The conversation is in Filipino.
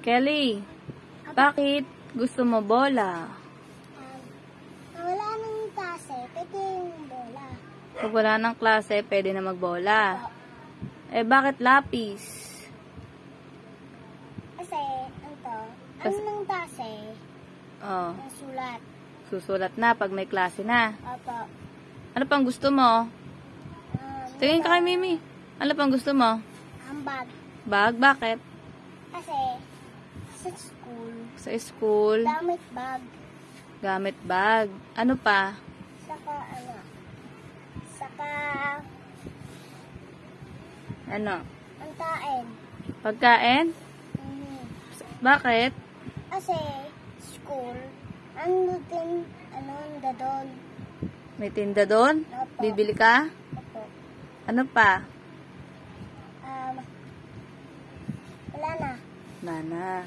Kelly, bakit gusto mo bola? Wala nang klase, pwede yung bola. Pag wala ng klase, pwede na magbola. Eh, bakit lapis? Kasi, ito, ano Kasi- nang klase? Oh, sulat. susulat na pag may klase na. Opo. Ano pang gusto mo? Um, Tingin ka kay Mimi. Ano pang gusto mo? Ang bag. Bag? Bakit? Kasi, Sa school, damit bag. gamit bag. Ano pa? Saka, ano, saka, Ano? ang tain. Pagkain? Mhm. Bakit? Kasi, school, ano din, ano, dadon. May tinda doon? Opo. Bibili ka? Opo. Ano pa? Um, wala na. Nana.